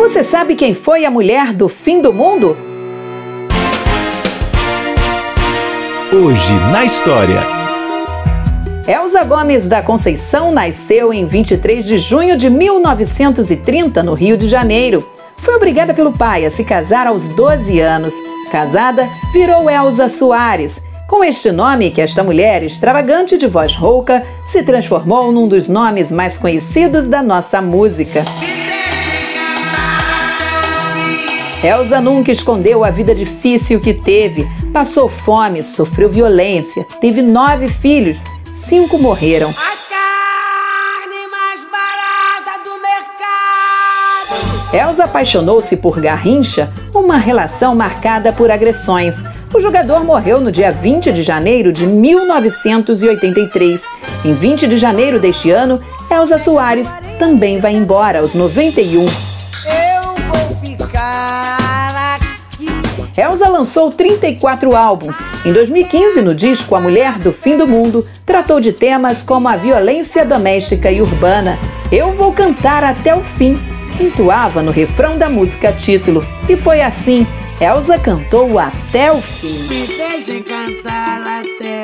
Você sabe quem foi a mulher do fim do mundo? Hoje na história. Elza Gomes da Conceição nasceu em 23 de junho de 1930 no Rio de Janeiro. Foi obrigada pelo pai a se casar aos 12 anos. Casada, virou Elza Soares. Com este nome, que esta mulher extravagante de voz rouca se transformou num dos nomes mais conhecidos da nossa música. Elsa nunca escondeu a vida difícil que teve. Passou fome, sofreu violência, teve nove filhos, cinco morreram. Elsa apaixonou-se por Garrincha, uma relação marcada por agressões. O jogador morreu no dia 20 de janeiro de 1983. Em 20 de janeiro deste ano, Elsa Soares também vai embora aos 91. Elsa lançou 34 álbuns. Em 2015, no disco A Mulher do Fim do Mundo, tratou de temas como a violência doméstica e urbana. Eu vou cantar até o fim entoava no refrão da música título. E foi assim, Elsa cantou até o fim. Me deixem cantar até